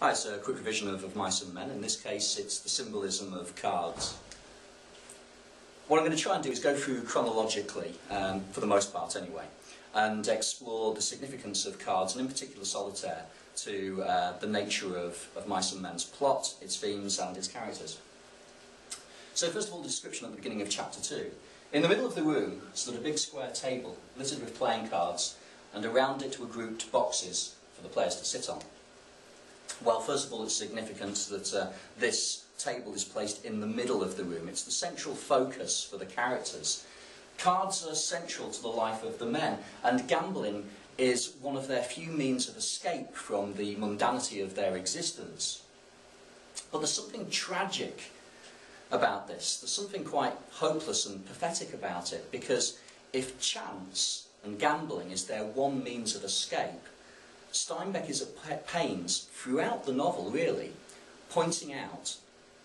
Hi, it's a quick revision of, of Mice and Men. In this case, it's the symbolism of cards. What I'm going to try and do is go through chronologically, um, for the most part anyway, and explore the significance of cards, and in particular solitaire, to uh, the nature of, of Mice and Men's plot, its themes, and its characters. So first of all, the description at the beginning of chapter 2. In the middle of the room stood a big square table, littered with playing cards, and around it were grouped boxes for the players to sit on. Well, first of all, it's significant that uh, this table is placed in the middle of the room. It's the central focus for the characters. Cards are central to the life of the men, and gambling is one of their few means of escape from the mundanity of their existence. But there's something tragic about this. There's something quite hopeless and pathetic about it, because if chance and gambling is their one means of escape, Steinbeck is at pains throughout the novel, really, pointing out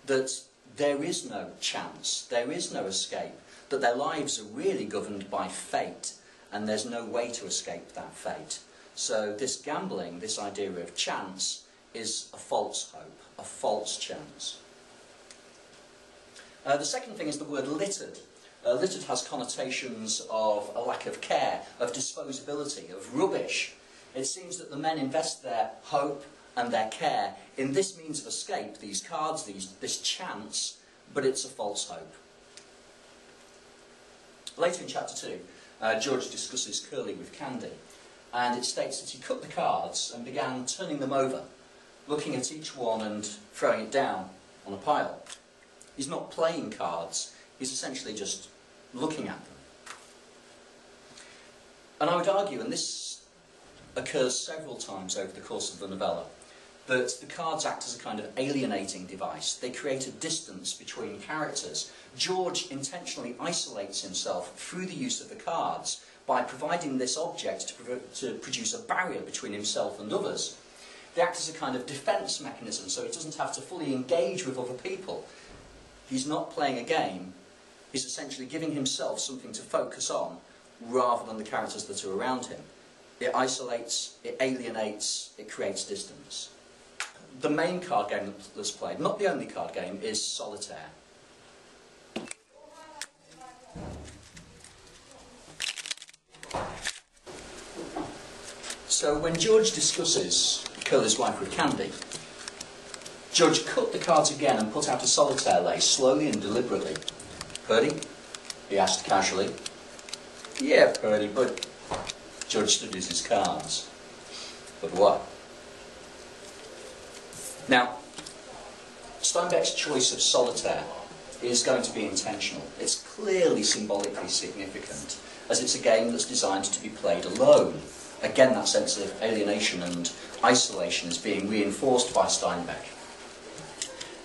that there is no chance, there is no escape, that their lives are really governed by fate, and there's no way to escape that fate. So this gambling, this idea of chance, is a false hope, a false chance. Uh, the second thing is the word littered. Uh, littered has connotations of a lack of care, of disposability, of rubbish. It seems that the men invest their hope and their care in this means of escape, these cards, these, this chance, but it's a false hope. Later in chapter 2, uh, George discusses Curley with Candy, and it states that he cut the cards and began turning them over, looking at each one and throwing it down on a pile. He's not playing cards, he's essentially just looking at them. And I would argue, and this occurs several times over the course of the novella, that the cards act as a kind of alienating device. They create a distance between characters. George intentionally isolates himself through the use of the cards by providing this object to, to produce a barrier between himself and others. They act as a kind of defence mechanism, so he doesn't have to fully engage with other people. He's not playing a game, he's essentially giving himself something to focus on rather than the characters that are around him. It isolates, it alienates, it creates distance the main card game that's played, not the only card game, is solitaire. So when George discusses Curley's wife with Candy, George cut the cards again and put out a solitaire lay, slowly and deliberately. Purdy? He asked casually. Yeah, Purdy, but... George studies his cards. But what? Now, Steinbeck's choice of solitaire is going to be intentional. It's clearly symbolically significant, as it's a game that's designed to be played alone. Again, that sense of alienation and isolation is being reinforced by Steinbeck.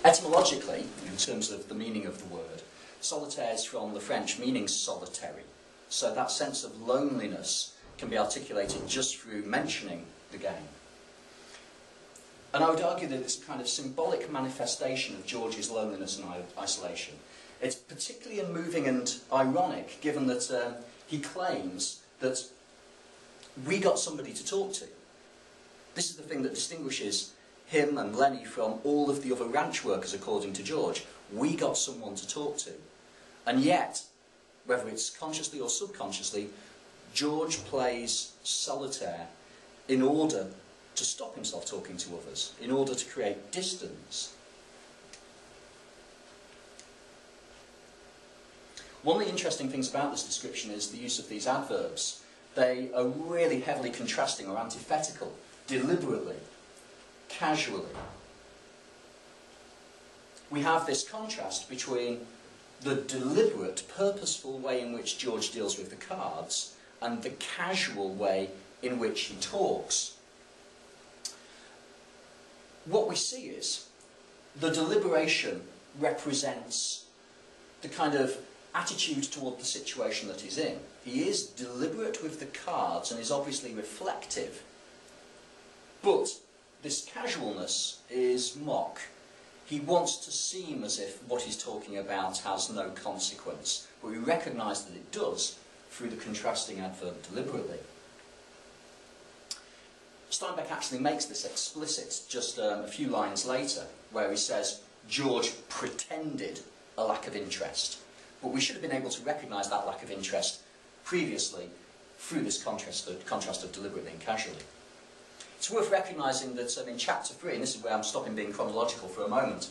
Etymologically, in terms of the meaning of the word, solitaire is from the French meaning solitary. So that sense of loneliness can be articulated just through mentioning the game. And I would argue that a kind of symbolic manifestation of George's loneliness and isolation. It's particularly moving and ironic, given that um, he claims that we got somebody to talk to. This is the thing that distinguishes him and Lennie from all of the other ranch workers, according to George. We got someone to talk to. And yet, whether it's consciously or subconsciously, George plays solitaire in order to stop himself talking to others in order to create distance. One of the interesting things about this description is the use of these adverbs. They are really heavily contrasting or antithetical, deliberately, casually. We have this contrast between the deliberate, purposeful way in which George deals with the cards and the casual way in which he talks what we see is the deliberation represents the kind of attitude toward the situation that he's in. He is deliberate with the cards and is obviously reflective. But this casualness is mock. He wants to seem as if what he's talking about has no consequence, but we recognise that it does through the contrasting adverb deliberately. Steinbeck actually makes this explicit just um, a few lines later, where he says, George pretended a lack of interest. But we should have been able to recognise that lack of interest previously through this contrast of, contrast of deliberately and casually. It's worth recognising that um, in chapter 3, and this is where I'm stopping being chronological for a moment,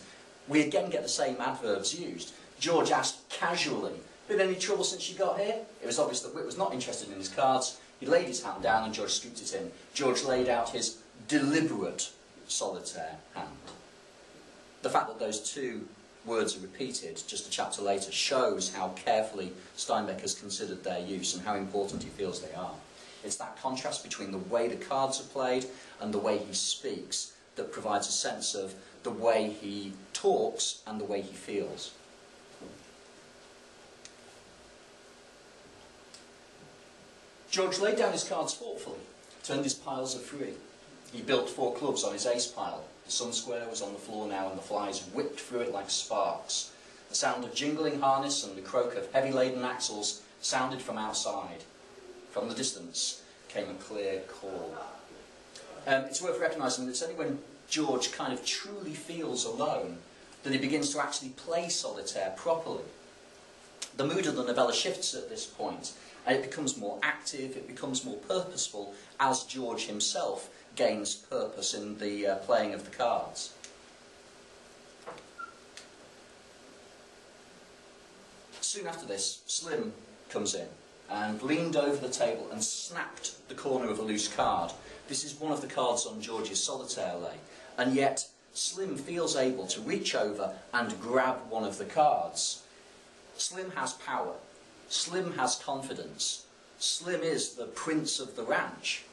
we again get the same adverbs used. George asked casually, been any trouble since you got here? It was obvious that Whit was not interested in his cards. He laid his hand down and George scooped it in. George laid out his deliberate solitaire hand. The fact that those two words are repeated just a chapter later shows how carefully Steinbeck has considered their use and how important he feels they are. It's that contrast between the way the cards are played and the way he speaks that provides a sense of the way he talks and the way he feels. George laid down his cards thoughtfully, turned his piles of three. He built four clubs on his ace pile. The sun square was on the floor now, and the flies whipped through it like sparks. The sound of jingling harness and the croak of heavy-laden axles sounded from outside. From the distance came a clear call. Um, it's worth recognising that it's only when George kind of truly feels alone that he begins to actually play solitaire properly. The mood of the novella shifts at this point, and it becomes more active, it becomes more purposeful as George himself gains purpose in the uh, playing of the cards. Soon after this, Slim comes in and leaned over the table and snapped the corner of a loose card. This is one of the cards on George's solitaire lay, and yet Slim feels able to reach over and grab one of the cards. Slim has power. Slim has confidence. Slim is the prince of the ranch.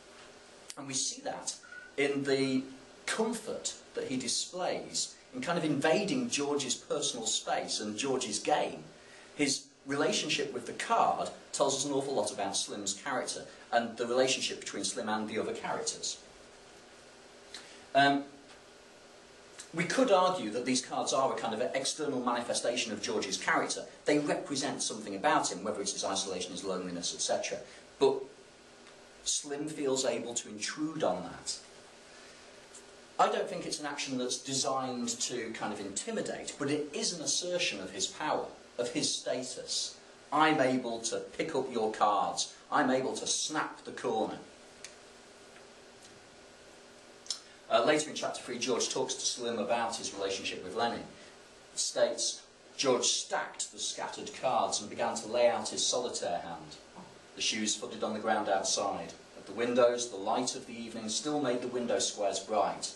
And we see that in the comfort that he displays in kind of invading George's personal space and George's game. His relationship with the card tells us an awful lot about Slim's character and the relationship between Slim and the other characters. Um, we could argue that these cards are a kind of an external manifestation of George's character. They represent something about him, whether it's his isolation, his loneliness, etc. But Slim feels able to intrude on that. I don't think it's an action that's designed to kind of intimidate, but it is an assertion of his power, of his status. I'm able to pick up your cards. I'm able to snap the corner. Uh, later in chapter 3, George talks to Slim about his relationship with Lennie. He states, George stacked the scattered cards and began to lay out his solitaire hand. The shoes footed on the ground outside. At the windows, the light of the evening still made the window squares bright.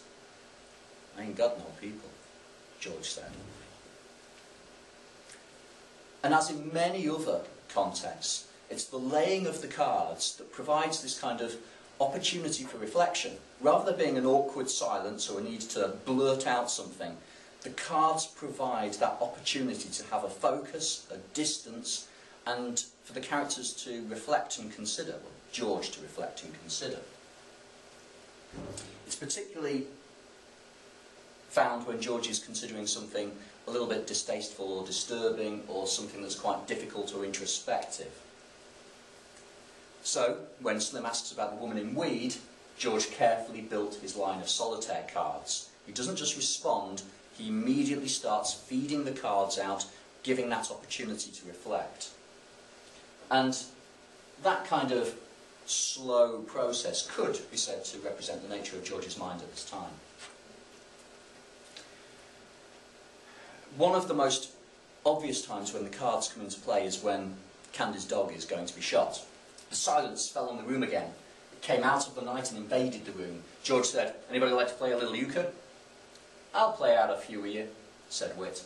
I ain't got no people, George said. And as in many other contexts, it's the laying of the cards that provides this kind of opportunity for reflection. Rather than being an awkward silence or a need to blurt out something, the cards provide that opportunity to have a focus, a distance, and for the characters to reflect and consider, George to reflect and consider. It's particularly found when George is considering something a little bit distasteful or disturbing or something that's quite difficult or introspective. So, when Slim asks about the woman in Weed, George carefully built his line of solitaire cards. He doesn't just respond, he immediately starts feeding the cards out, giving that opportunity to reflect. And that kind of slow process could be said to represent the nature of George's mind at this time. One of the most obvious times when the cards come into play is when Candy's dog is going to be shot. The silence fell on the room again. It came out of the night and invaded the room. George said, anybody like to play a little euchre? I'll play out a few of you, said Whit.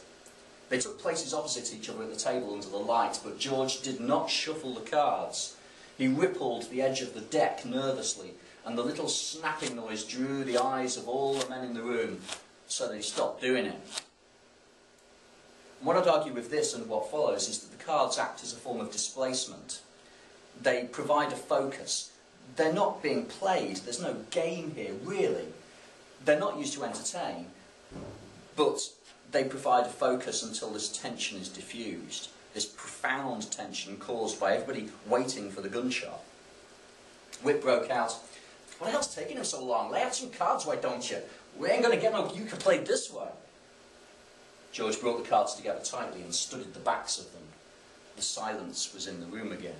They took places opposite each other at the table under the light, but George did not shuffle the cards. He rippled the edge of the deck nervously, and the little snapping noise drew the eyes of all the men in the room, so they stopped doing it. And what I'd argue with this and what follows is that the cards act as a form of displacement they provide a focus. They're not being played, there's no game here, really. They're not used to entertain, but they provide a focus until this tension is diffused, this profound tension caused by everybody waiting for the gunshot. Whit broke out, What the hell's taking him so long? Lay out some cards, why don't you? We ain't going to get no You can play this way. George brought the cards together tightly and studied the backs of them. The silence was in the room again.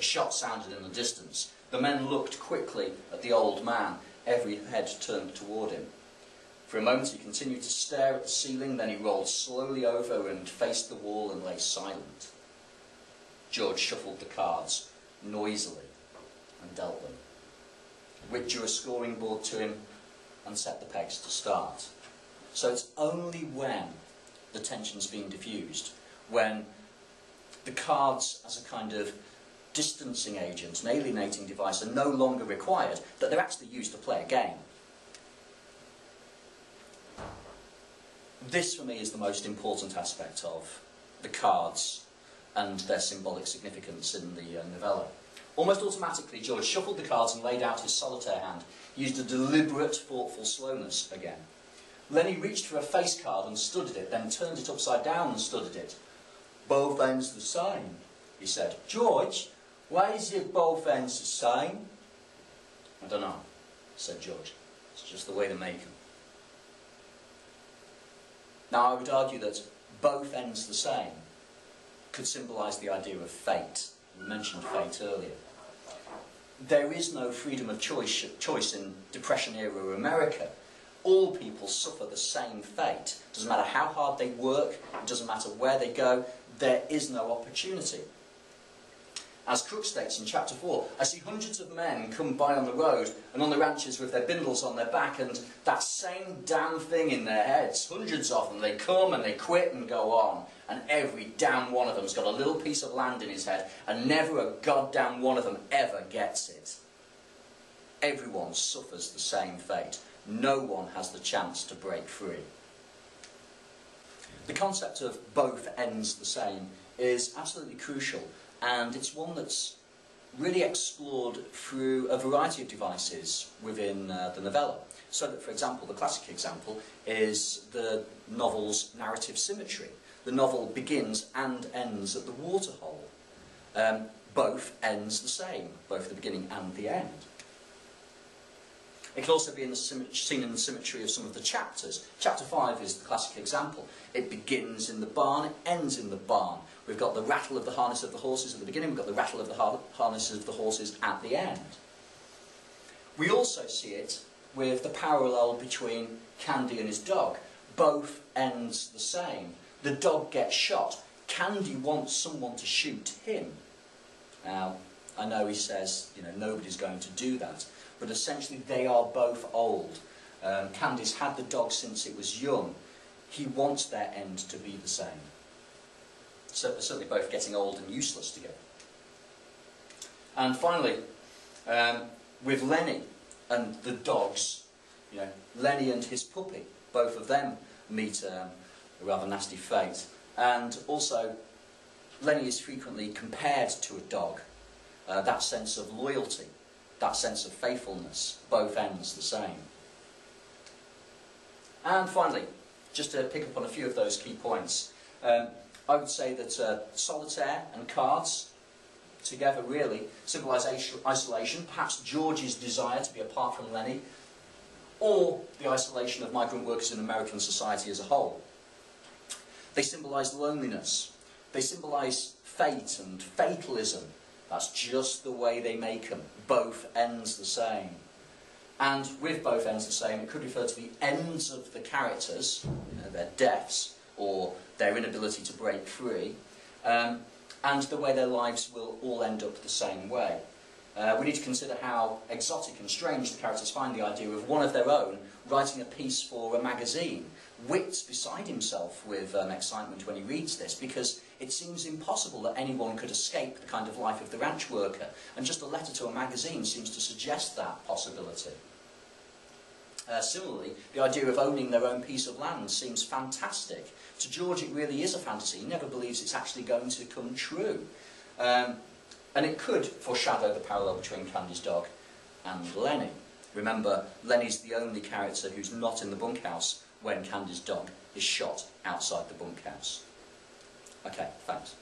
A shot sounded in the distance. The men looked quickly at the old man, every head turned toward him. For a moment he continued to stare at the ceiling, then he rolled slowly over and faced the wall and lay silent. George shuffled the cards noisily and dealt them. Whit drew a scoring board to him and set the pegs to start. So it's only when the tension's been diffused, when the cards as a kind of distancing agents, an alienating device, are no longer required, that they're actually used to play a game. This, for me, is the most important aspect of the cards and their symbolic significance in the uh, novella. Almost automatically, George shuffled the cards and laid out his solitaire hand. He used a deliberate, thoughtful slowness again. Lennie reached for a face card and studied it, then turned it upside down and studied it. Both ends the same, he said. George, why is it both ends the same? I don't know, said George. It's just the way they make them. Now, I would argue that both ends the same could symbolise the idea of fate. We mentioned fate earlier. There is no freedom of choice, choice in Depression-era America. All people suffer the same fate. It doesn't matter how hard they work, it doesn't matter where they go, there is no opportunity. As Crook states in chapter 4, I see hundreds of men come by on the road and on the ranches with their bindles on their back and that same damn thing in their heads. Hundreds of them. They come and they quit and go on. And every damn one of them's got a little piece of land in his head and never a goddamn one of them ever gets it. Everyone suffers the same fate. No one has the chance to break free. The concept of both ends the same is absolutely crucial and it's one that's really explored through a variety of devices within uh, the novella. So that, for example, the classic example is the novel's narrative symmetry. The novel begins and ends at the waterhole. Um, both ends the same, both the beginning and the end. It can also be in seen in the symmetry of some of the chapters. Chapter 5 is the classic example. It begins in the barn, it ends in the barn. We've got the rattle of the harness of the horses at the beginning, we've got the rattle of the har harnesses of the horses at the end. We also see it with the parallel between Candy and his dog. Both ends the same. The dog gets shot. Candy wants someone to shoot him. Now, I know he says, you know, nobody's going to do that but essentially they are both old. Um, Candy's had the dog since it was young. He wants their end to be the same. So they're certainly both getting old and useless together. And finally, um, with Lennie and the dogs, you know, Lennie and his puppy, both of them meet um, a rather nasty fate. And also, Lennie is frequently compared to a dog. Uh, that sense of loyalty that sense of faithfulness, both ends the same. And finally, just to pick up on a few of those key points, um, I would say that uh, solitaire and cards together really symbolise isolation, perhaps George's desire to be apart from Lennie, or the isolation of migrant workers in American society as a whole. They symbolise loneliness. They symbolise fate and fatalism that's just the way they make them. Both ends the same. And with both ends the same, it could refer to the ends of the characters, you know, their deaths, or their inability to break free, um, and the way their lives will all end up the same way. Uh, we need to consider how exotic and strange the characters find the idea of one of their own writing a piece for a magazine. Whit's beside himself with um, excitement when he reads this because it seems impossible that anyone could escape the kind of life of the ranch worker, and just a letter to a magazine seems to suggest that possibility. Uh, similarly, the idea of owning their own piece of land seems fantastic. To George, it really is a fantasy. He never believes it's actually going to come true. Um, and it could foreshadow the parallel between Candy's dog and Lennie. Remember, Lennie's the only character who's not in the bunkhouse when Candy's dog is shot outside the bunkhouse. Okay, thanks.